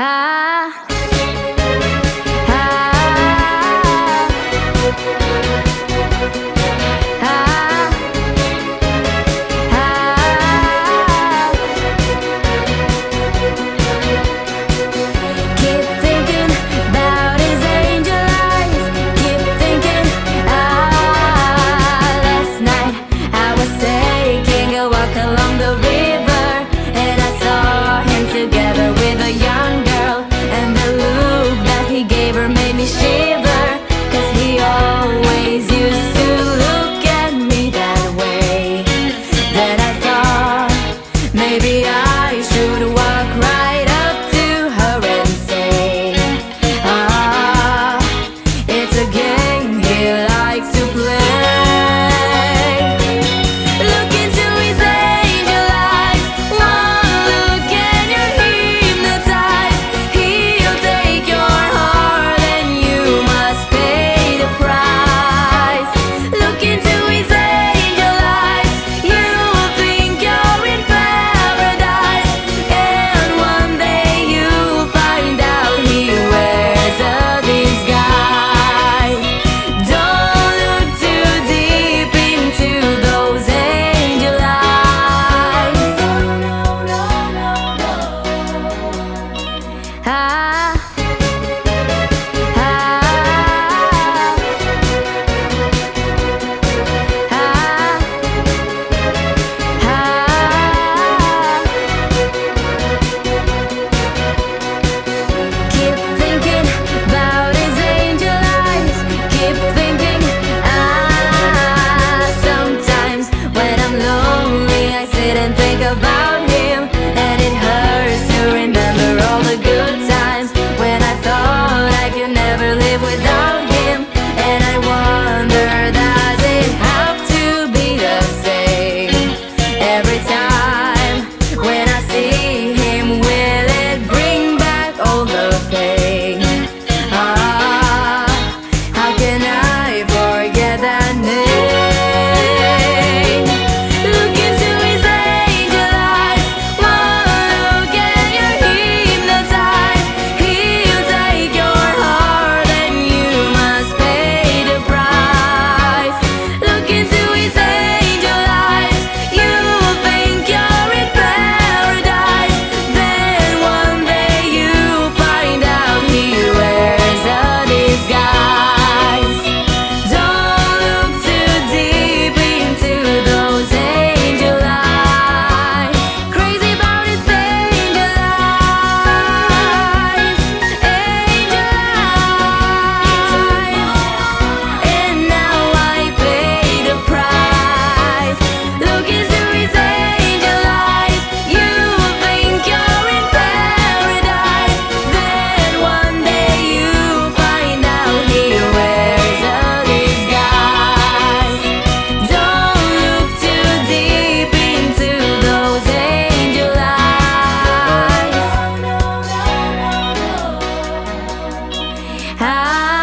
I Bye.